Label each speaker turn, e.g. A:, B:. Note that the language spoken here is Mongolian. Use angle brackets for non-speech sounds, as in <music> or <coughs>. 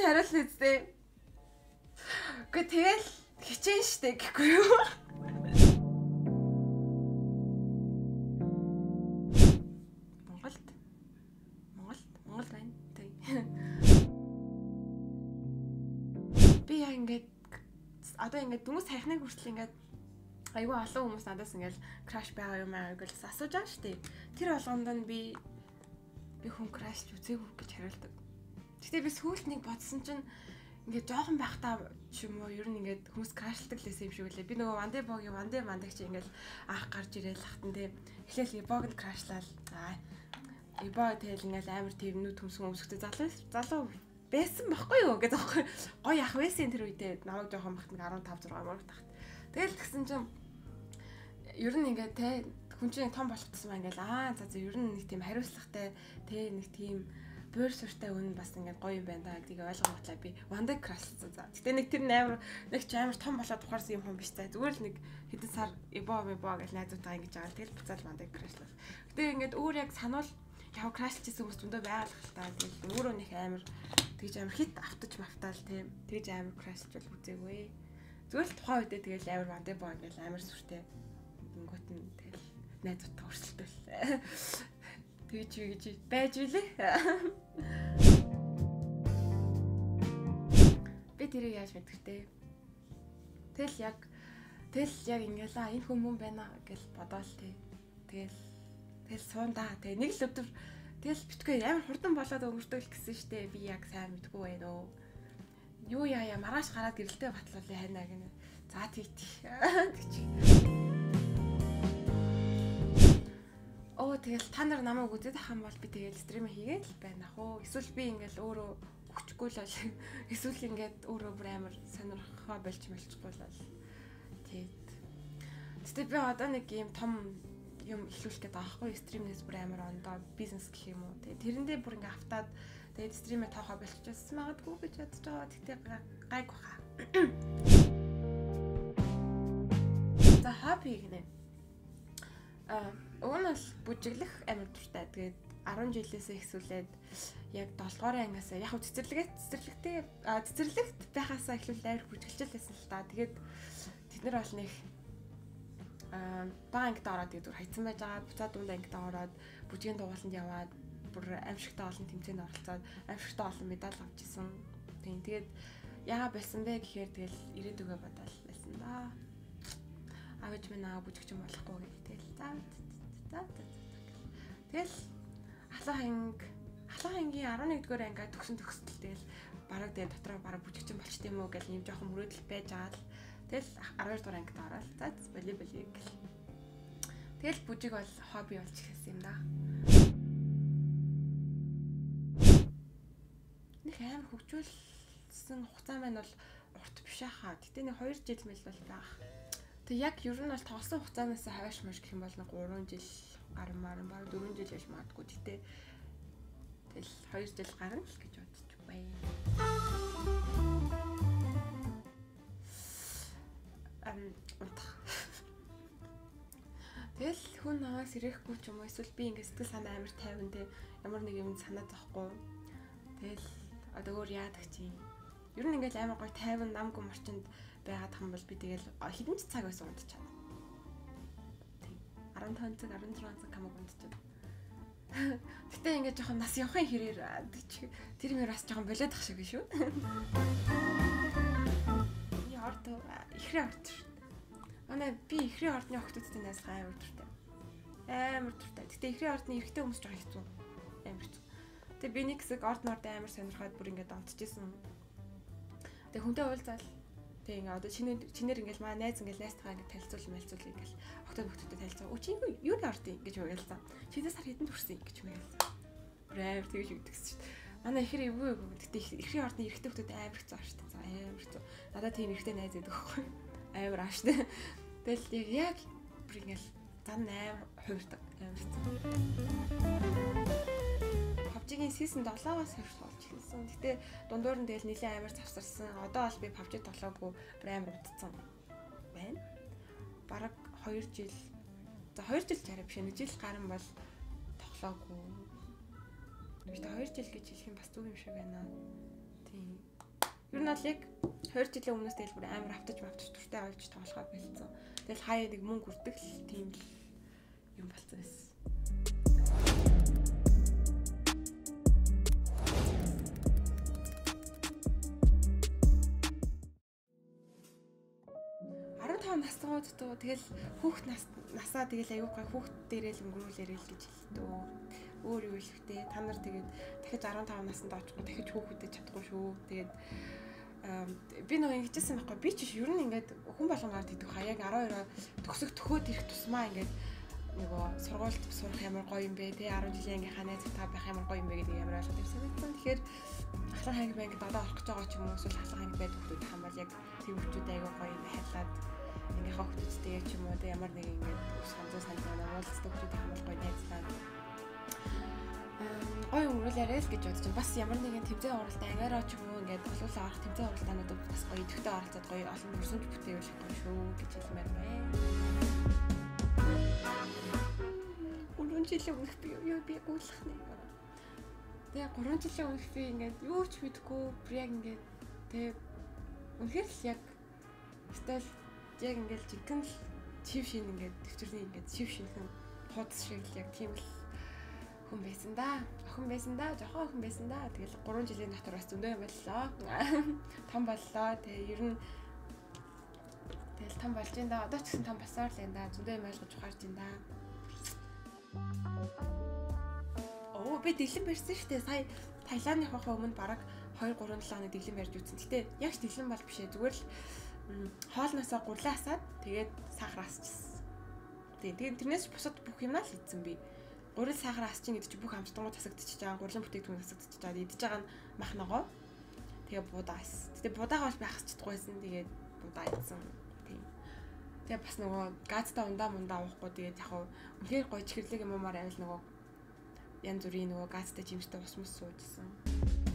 A: энэ хариулна үстэй. Гэхдээ тэгэл хичээн штэ гэхгүй юу? Монголд Монголд Монгол байна. Тэг. Би яа ингээд одоо ингээд дүнс хайхныг хүртэл ингээд айгүй олон хүмүүс надаас ингээд краш байгаа юм аа гэж асууж байгаа дээ. Тэр болгонд нь би би хүн краш үзээгүй гэж хариулдаг. Гэтэ би сүүлд нэг бодсон чинь ингээд жоохон байхдаа ч юм уу ер нь ингээд хүмүүс крашлдаг лээсэн юм шиг үлээ. Би нөгөө Ванде богийн Ванде мандаг чи ингээд анх гарч ирээл хахтан те. Эхлээл Ибогд крашлал. Аа. Ибо тэгэл ингээд амар твнүүд төмсөн өмсөхтэй залуу залуу байсан байхгүй юу гэж аахгүй. Гоё ах байсан тэр үедээ намайг жоохон бахт нэг 15 6 мөр тахт. Тэгэл тэгсэн чинь ер нь ингээд те хүн чинь том болох тусмаа ингээд аа за за ер нь нэг тийм хариуцлагатай те нэг тийм буур суртай үнэн бас ингээд гоё юм байна да гэдгийг ойлгомжлаа би ванда крашлсан за. Гэтэ нэг тэр амар нэг ч амар том болоод ухаарсан юм хүн биш за. Зүгээр л нэг хэдэн сар эбо эбо гэж найзуудаа ингэж байгаа. Тэгэл буцаал ванда крашлал. Гэтэ ингээд өөр яг сануул яг крашлчихсан хүмүүс зөндөө байгалах л та. Тэгэл өөрөө нэг амар тэгж амар хит автаж мавтаал тийм. Тэгж амар крашлж бол үзээгүй. Зүгээр л тухайн үедээ тэгэл амар ванда боо ингээл амар сүртэй. Ингүүт нь тэгэл найзуудтай өрсөлдөөл тэгж гэж байж үлээ. <laughs> Би тэрийг яаж мэдвэртэй. Тэгэл яг тэгэл яг ингээл энэ хүмүүс байна гэж бодоол тий. Тэгэл тэгэл суунда. Тэгээ нэг л өдөр тэгэл битгүй амар хурдан болоод өнгөрдөг гэсэн штэ. Би яг сайн мэдгүй байна өө. Юу яа яа маргааш гараад гэрэлтэй батлуулъя хайнаа гэнэ. За тий. Тэгчих. <laughs> тэгэл та нар намайг үзээд ах юм бол би тэгэл стрим хийгээд л байна уу. Эсвэл би ингээл өөрөө өгчихгүй л бол <laughs> эсвэл ингээд өөрөө бүр амар сонирхоо болж мэлчихгүй л бол тэгээд Гэтэ би одоо нэг юм том юм ихлүүлэх гээд байгаа хгүй стримнээс бүр амар ондоо бизнес гэх юм уу. Тэгээд тэрэндээ бүр ингээ автаад тэгээд стримээ тоохоо болчихсон магадгүй гэж бодож байгаа. Тэгтээ гайг баха. <coughs> За хобби гинэ. Аа Уг нь бол бүжиглэх амар дуртай. Тэгээд 10 жилээсээ ихсүүлээд яг 7 дугаар ангиас яг цэцэрлэгээ цэцэрлэгтэй цэцэрлэгт байхаасаа эхлүүл амар бүжиглэж байсан л та. Тэгээд тэд нар бол нэг аа бага ангид ороод тэгээд зүр хайцсан байж байгаа. Буцаад дунд ангид ороод бүжгийн дугууланд яваад бүр аимшигтай олон тэмцээнд оролцоод аимшигтай олон медаль авч исэн. Тийм тэгээд яага байсан бэ гэхээр тэгэл ирээдүгөө бодоол байсан да. Аваж минь аа бүжигч юм болохгүй гэх. Тэгэл заа За тэгэл ахлах анги ахлах ангийн 11-р ангиа төгсөн төгсдөл тэгэл бараг дээр дотроо бараг бүжигчин болчт юм уу гэл юм жоохон мөрөөдөл байж байгаа л тэгэл 12-р ангид ороод за боли гэл тэгэл бүжиг бол хобби болж ирсэн юм да нэг амар хөгжүүлсэн хугацаа маань бол урт биш хаа. Гэтэ нэг 2 жил мэл бол байх. Тэг яг ер нь бол тоглосон хугацаанаас хавааш маш гэх юм бол 3 жил гармаар баг 4 жил яж магадгүй. Гэтэ тэгэл 2 жил гарна л гэж бодчих бай. Ам унтах. Тэгэл хүн намаас ирэхгүй ч юм уу эсвэл би ингэ сэтгэл санаа амар тайван те ямар нэг юм санаад захгүй. Тэгэл одоо өөр яадаг чи. Ер нь ингээл амар гоё тайван намгүй морчинд байгаад хам бол би тэгэл хэдэн ч цаг байсан унтчихна. Тийм. 15 цаг 16 цаг хамаг унтчихна. <laughs> Гэтэ ингээд жоохон нас явахын хэрээр тэр мөр бас жоохон болоод ах шиг биш үү? Би орд ихрээ орд шүү. Манай би ихрээ ордны охтуудтай найз амар дуртай. Амар дуртай. Гэтэ ихрээ ордны эрэгтэй хүмүүс жоохон хэцүү. Амар хэцүү. Тэгээ би нэг хэсэг орд норд амар сонирхоод бүр ингээд онцчихсэн. Тэгээ хүнтэй уулзаал Тэг ингээ одоо чиний чинээр ингээл маа найз ингээл найзтайгаа ингээ танилцуул мэлцүүл ингээл октод бүхтүүдэд танилцаа. Өчиг юу юу ордын гэж уялсан. Чиний сар хэдэн төрсөн гэж уялсан. Брэв тэгж үгдэгсэн шүү дээ. Манай ихэр эвгүй эвгүй. Гэтэ ихрийн ордны эрэгтэй бүхтүүд амар хэцүү ааш та. Амар хэцүү. Надад тийм эрэгтэй найз байдаг байхгүй. Амар ааш тэ. Тэгэл яг бүр ингээл зан амар хувирдаг. Амар хэцүү. PUBG-ийн season 7-оос хойш болж ирсэн. Гэтэ дундуур нь тэгэл нэлээд амар завсарсан. Одоо бол би PUBG тоглоогүй бүр амар утцсан байна. Бараг 2 жил. За 2 жил чараа биш нэг жил гарan бол тоглоогүй. Гэтэ 2 жил гэж хэлэх юм бас зүг юм шиг байна. Тийм. Ер нь бол яг 20 жилийн өмнөөс тэгэл бүр амар автаж автаж туртай олж тоглохоо болцсон. Тэгэл хаяа нэг мөнгө үрдэг л тийм л юм болцсон байсан. Насгууддуу тэгэл хүүхд нас насаа тэгэл аюугай хүүхд дээрээ л өнгөрүүлээрэй л гэж хэлдэг. Өөр юу хэлэхтэй та нар тэгээд дахиж 15 наснд очихгүй дахиж хүүхдэд чадахгүй шүү. Тэгээд би нэг ингэжсэн байхгүй би ч ер нь ингээд хүн болгоноор тэгдэг хаа яг 12 төгсөх төхөөд ирэх тусмаа ингээд нөгөө сургуульд сурах ямар гоё юм бэ те 10 жилийн ангийнхаа найзтай байх ямар гоё юм бэ гэдэг ямар ойлголт тавьсан байсан. Тэгэхээр ахлах ханги банк дадаа орох гэж байгаа ч юм уу эсвэл ахлах ханги байдаг хүмүүс хамбал яг тийм хүмүүстэй аягүй гоё юм хайлаад ангийнхаа хүмүүстэй ч юм уу те ямар нэг ингээд ус ханзаа санаа уулздаг хүмүүстэй хамбал гоё найзлаа гой өнгөрүүлээрэй л гэж бодож байна. Бас ямар нэгэн тэмцээн оролт ангаараа ч юм уу ингээд олуулаа арах тэмцээн оролтоонууд бас гоё идэвхтэй оролцоод гоё олон өрсөнд бүтээвэл гоё шүү гэж хэлмээр байна. Уран жилийн өмнөх би юу би гүйлэх нэг. Тэгээ 3 жилийн өмнөх би ингээд юу ч мэдгүй яг ингээд тэгээ үнэхээр л яг стил яг ингээд жинхэнэ л чив шин ингээд төвчрний ингээд чив шинхэн хуудас шиг л яг тийм л хүн байсан да. Охин байсан да. Жохоо охин байсан да. Тэгэл 3 жилийн дотор бас зөндөө юм боллоо. <laughs> Том боллоо. Тэгээ ер нь тэгэл том болж байна да. Одоо ч гэсэн том болсоор л энэ да. Зөндөө юм ойлгож ухаарч байна да. Оо би дэглэм барьсан шүү дээ. Сая Таиландын хахаа өмнө бараг 2 3 7 хоног дэглэм барьж үзсэн. Гэтэ яг ч дэглэм бол бишээ. Зүгээр л хоолноосоо гурлаа асаад тэгээд сахар асчихсан. Тэгээд тэрнээс бусад бүх юмнаа л хийсэн би гурил сахар ас чинь гэдэг чинь бүх амттангууд тасагдчихж байгаа, гурилан бүтээгдэхүүн тасагдчихж байгаа. Идэж байгаа нь мах ногоо. Тэгээ будаа ис. Тэгээ будаага бол байх чадчихгүйсэн. Тэгээд будаа идсэн. Тийм. Тэгээ бас нөгөө газтай ундаа мундаа уухгүй тэгээд яг хав үнээр гоё чихэрлэг юмар авил нөгөө янз бүрийн нөгөө газтай жимстэй ус мус суужсэн.